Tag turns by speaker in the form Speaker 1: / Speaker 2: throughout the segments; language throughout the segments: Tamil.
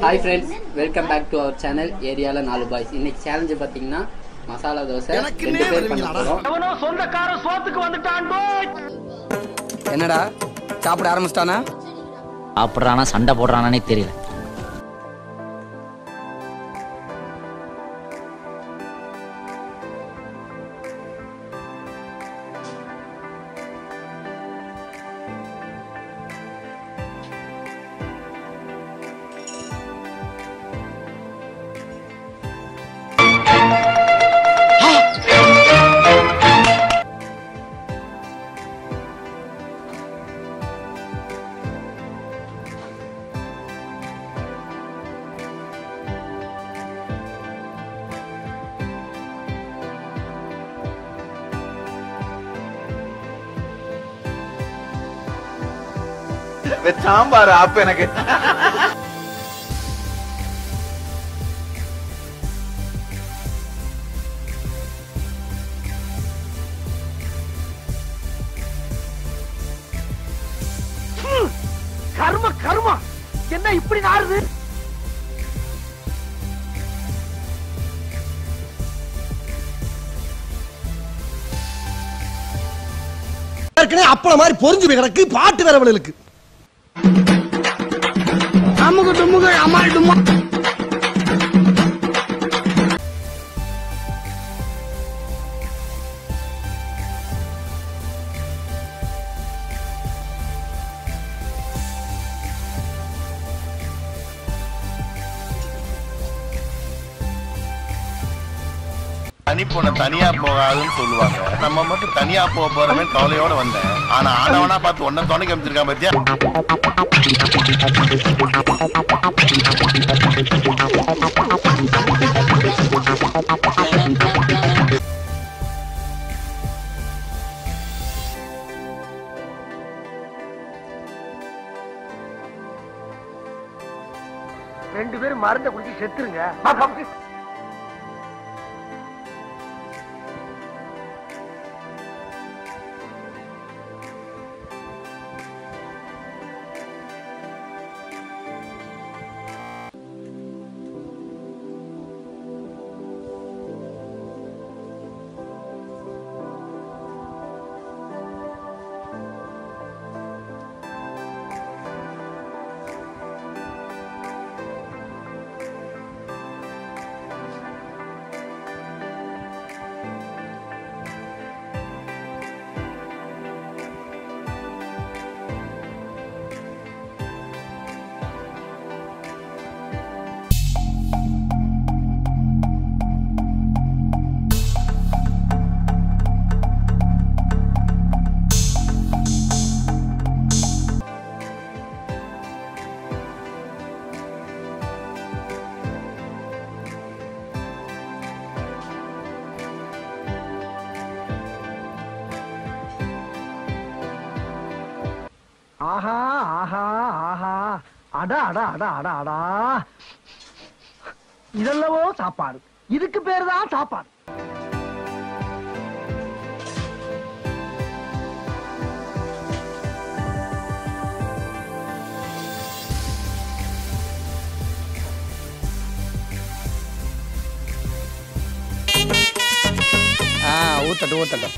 Speaker 1: Hi friends welcome back to our channel ஏரியாவில் நாலு பாய்ஸ் இன்னைக்கு சேலஞ்சு பார்த்தீங்கன்னா மசாலா தோசை ரெண்டு பேர் பண்ண போகிறோம்
Speaker 2: என்னடா சாப்பிட ஆரம்பிச்சிட்டானா?
Speaker 3: சாப்பிட்றானா சண்டை போடுறானே தெரியல.
Speaker 4: சாம்பார் ஆப்பு எனக்கு.
Speaker 5: கர்ம கர்மா. என்ன இப்படி நாறுது?
Speaker 2: ஏற்கனவே அப்பள மாதிரி பொறிஞ்சு போய் கிடக்கு பாட்டு வேற இருக்கு அமுகு
Speaker 4: தனி போன தனியா போகாதுன்னு சொல்லுவாங்க. நம்ம மட்டும் தனியா போக போறமே கவலையோட வந்தேன். ஆனா ஆனவனா பார்த்து ஒன்ன துணைக்கு அமைச்சிருக்கான் பத்தியா?
Speaker 5: ரெண்டு பேரும் மருந்த குடிச்சு செத்துருங்க. ஆஹா ஆஹா ஆஹா. அடா அடா அடா அடா அடா. இதெல்லவோ சாப்பாடு. இதுக்கு பேரு தான் சாப்பாடு
Speaker 2: ஊத்தட்டும் ஊத்தட்டும்.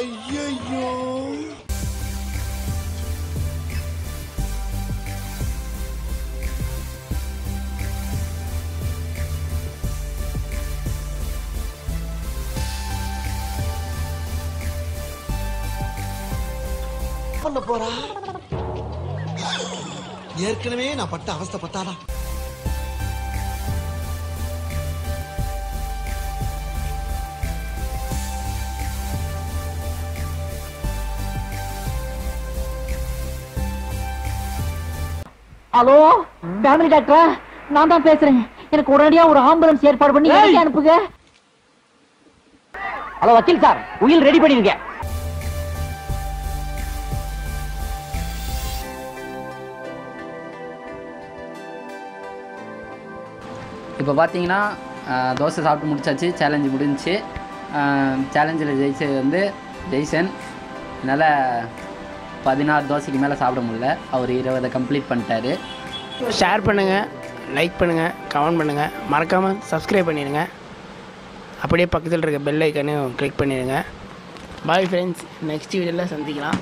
Speaker 6: ஐயோ பண்ண போறா? ஏற்கனவே நான் பட்ட அவஸ்தை பத்தாதா?
Speaker 7: ஹலோ? ஃபேமிலி டாக்டரா நான் தான் பேசுறேன். எனக்கு உடனடியா ஒரு ஆம்புலன்ஸ் ஏற்பாடு பண்ணி எனக்கு அனுப்புங்க. ஹலோ வக்கீல் சார் உயில் ரெடி பண்ணிருங்க
Speaker 1: இப்போ பார்த்தீங்கன்னா தோசை சாப்பிட்டு முடிச்சாச்சு சேலஞ்சு முடிஞ்சுச்சு. சேலஞ்சில் ஜெயிச்சது வந்து ஜெய்சன். என்னால் பதினாறு தோசைக்கு மேலே சாப்பிட முடியல. அவர் இருபதை கம்ப்ளீட் பண்ணிட்டாரு.
Speaker 8: ஷேர் பண்ணுங்கள் லைக் பண்ணுங்கள் கமெண்ட் பண்ணுங்கள் மறக்காமல் சப்ஸ்கிரைப் பண்ணிடுங்க. அப்படியே பக்கத்தில் இருக்க பெல் ஐக்கனையும் கிளிக் பண்ணிடுங்க. பாய் ஃப்ரெண்ட்ஸ் நெக்ஸ்ட் வீடியோவில் சந்திக்கலாம்.